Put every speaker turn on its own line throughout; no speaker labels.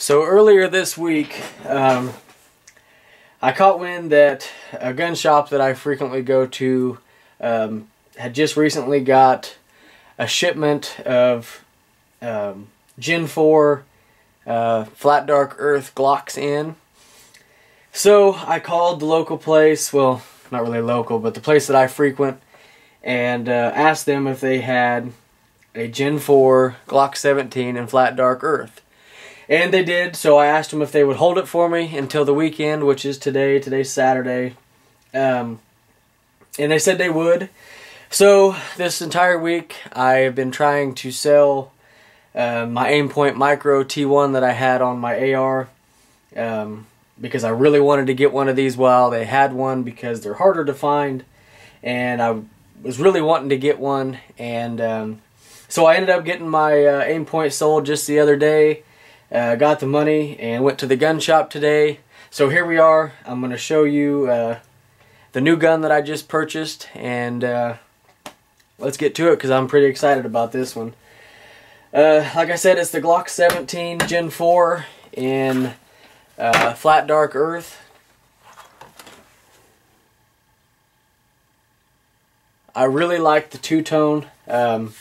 So earlier this week, um, I caught wind that a gun shop that I frequently go to um, had just recently got a shipment of um, Gen 4 uh, Flat Dark Earth Glocks in. So I called the local place, well, not really local, but the place that I frequent, and uh, asked them if they had a Gen 4 Glock 17 in Flat Dark Earth. And they did, so I asked them if they would hold it for me until the weekend, which is today. Today's Saturday. Um, and they said they would. So this entire week, I've been trying to sell uh, my Aimpoint Micro T1 that I had on my AR. Um, because I really wanted to get one of these while they had one because they're harder to find. And I was really wanting to get one. And um, so I ended up getting my uh, Aimpoint sold just the other day. Uh, got the money and went to the gun shop today. So here we are. I'm going to show you uh, the new gun that I just purchased and uh, let's get to it because I'm pretty excited about this one. Uh, like I said, it's the Glock 17 Gen 4 in uh, Flat Dark Earth. I really like the two-tone. Um,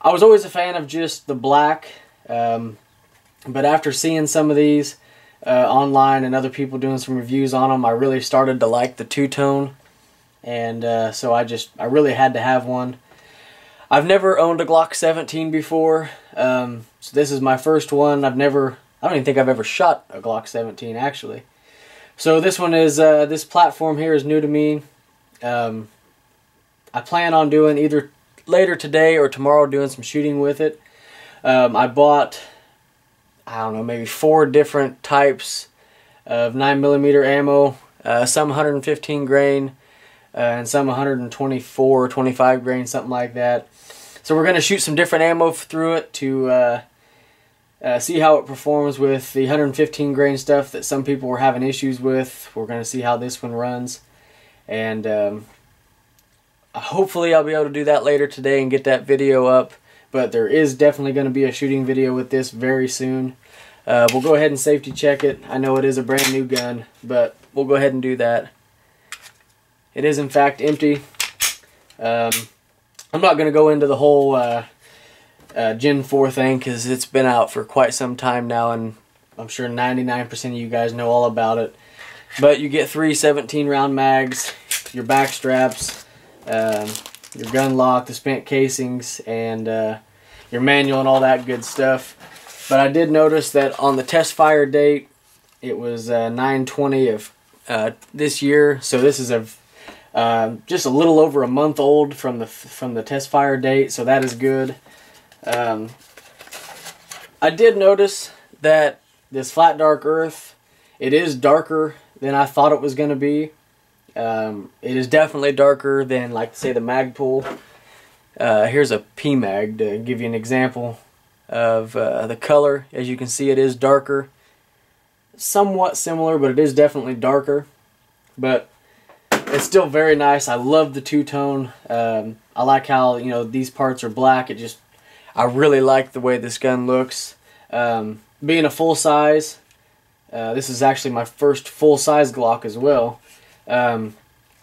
I was always a fan of just the black. Um, but after seeing some of these uh, online and other people doing some reviews on them, I really started to like the two-tone. And uh, so I just, I really had to have one. I've never owned a Glock 17 before. Um, so this is my first one. I've never, I don't even think I've ever shot a Glock 17 actually. So this one is, uh, this platform here is new to me. Um, I plan on doing either later today or tomorrow doing some shooting with it. Um, I bought I don't know, maybe four different types of 9mm ammo, uh, some 115 grain, uh, and some 124 25 grain, something like that. So we're going to shoot some different ammo through it to uh, uh, see how it performs with the 115 grain stuff that some people were having issues with. We're going to see how this one runs. And um, hopefully I'll be able to do that later today and get that video up but there is definitely going to be a shooting video with this very soon. Uh, we'll go ahead and safety check it. I know it is a brand new gun, but we'll go ahead and do that. It is in fact empty. Um, I'm not going to go into the whole uh, uh, Gen 4 thing because it's been out for quite some time now and I'm sure 99% of you guys know all about it. But you get three 17 round mags, your back straps, um, your gun lock, the spent casings, and uh, your manual and all that good stuff. But I did notice that on the test fire date, it was uh, 920 of uh, this year. So this is a uh, just a little over a month old from the from the test fire date. So that is good. Um, I did notice that this flat dark earth, it is darker than I thought it was going to be. Um, it is definitely darker than, like, say, the Magpul. Uh, here's a PMAG to give you an example of uh, the color. As you can see, it is darker. Somewhat similar, but it is definitely darker. But it's still very nice. I love the two-tone. Um, I like how, you know, these parts are black. It just, I really like the way this gun looks. Um, being a full size, uh, this is actually my first full size Glock as well. Um,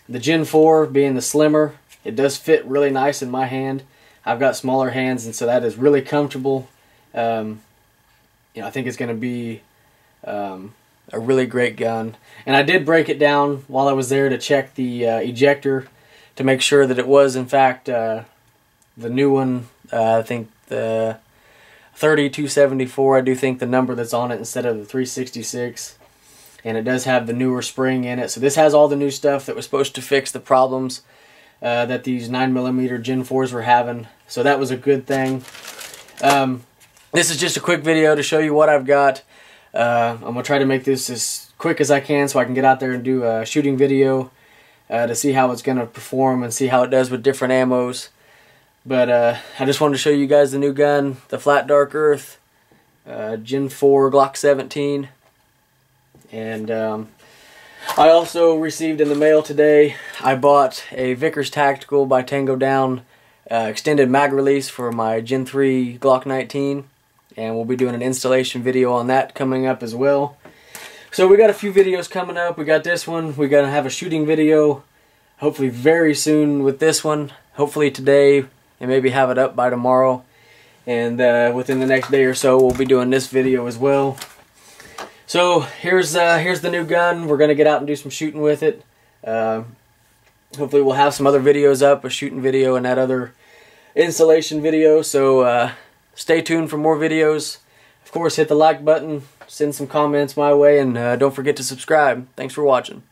the Gen 4 being the slimmer, it does fit really nice in my hand. I've got smaller hands, and so that is really comfortable. Um, you know, I think it's going to be um, a really great gun. And I did break it down while I was there to check the uh, ejector to make sure that it was, in fact, uh, the new one. Uh, I think the 3274, I do think the number that's on it instead of the 366 and it does have the newer spring in it. So this has all the new stuff that was supposed to fix the problems uh, that these 9mm Gen 4s were having. So that was a good thing. Um, this is just a quick video to show you what I've got. Uh, I'm going to try to make this as quick as I can so I can get out there and do a shooting video uh, to see how it's going to perform and see how it does with different ammos. But uh, I just wanted to show you guys the new gun, the Flat Dark Earth uh, Gen 4 Glock 17. And um, I also received in the mail today, I bought a Vickers Tactical by Tango Down uh, extended mag release for my Gen 3 Glock 19. and we'll be doing an installation video on that coming up as well. So we got a few videos coming up. We got this one. We're going to have a shooting video hopefully very soon with this one. Hopefully today and maybe have it up by tomorrow. And uh, within the next day or so, we'll be doing this video as well. So here's uh, here's the new gun. We're gonna get out and do some shooting with it. Uh, hopefully we'll have some other videos up, a shooting video and that other installation video. So uh, stay tuned for more videos. Of course, hit the like button, send some comments my way, and uh, don't forget to subscribe. Thanks for watching.